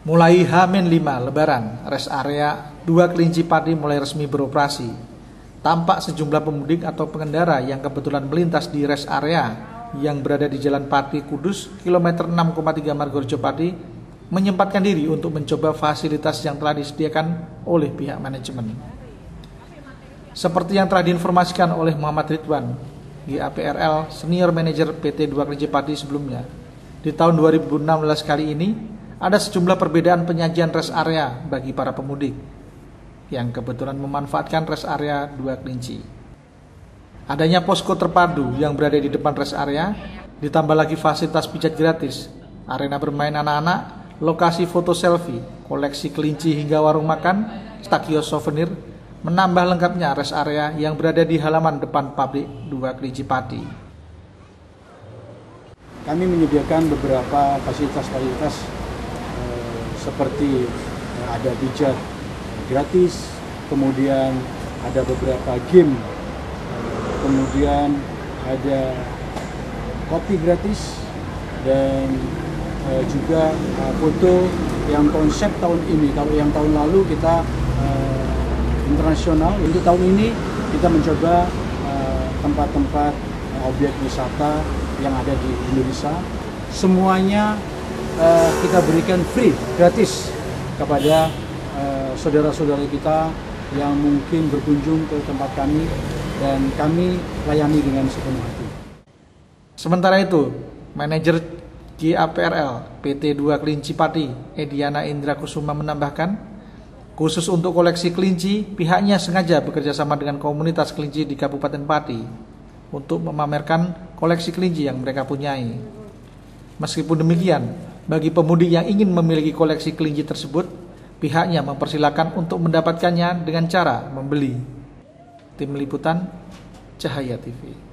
Mulai H-5 Lebaran, rest area 2 Kelinci Pati mulai resmi beroperasi. Tampak sejumlah pemudik atau pengendara yang kebetulan melintas di rest area yang berada di Jalan Pati Kudus, kilometer 6,3 Margorejo Pati, menyempatkan diri untuk mencoba fasilitas yang telah disediakan oleh pihak manajemen. Seperti yang telah diinformasikan oleh Muhammad Ridwan, GAPRL Senior Manager PT 2 Kelinci Pati sebelumnya. Di tahun 2016 kali ini, ada sejumlah perbedaan penyajian rest area bagi para pemudik yang kebetulan memanfaatkan rest area dua kelinci. Adanya posko terpadu yang berada di depan rest area, ditambah lagi fasilitas pijat gratis, arena bermain anak-anak, lokasi foto selfie, koleksi kelinci hingga warung makan, stakio souvenir, menambah lengkapnya rest area yang berada di halaman depan pabrik dua kelinci pati. Kami menyediakan beberapa fasilitas-fasilitas seperti eh, ada pijat gratis, kemudian ada beberapa game, kemudian ada kopi gratis dan juga foto yang konsep tahun ini. Kalau yang tahun lalu kita internasional, untuk tahun ini kita mencoba tempat-tempat objek wisata yang ada di Indonesia. Semuanya uh, kita berikan free gratis kepada uh, saudara-saudara kita yang mungkin berkunjung ke tempat kami dan kami layani dengan sepenuh hati. Sementara itu, manajer GAPRL PT 2 Kelinci Pati, Ediana Indra Kusuma menambahkan, khusus untuk koleksi kelinci, pihaknya sengaja bekerja sama dengan komunitas kelinci di Kabupaten Pati untuk memamerkan koleksi kelinci yang mereka punyai. Meskipun demikian, bagi pemudik yang ingin memiliki koleksi kelinci tersebut, pihaknya mempersilahkan untuk mendapatkannya dengan cara membeli. Tim Liputan Cahaya TV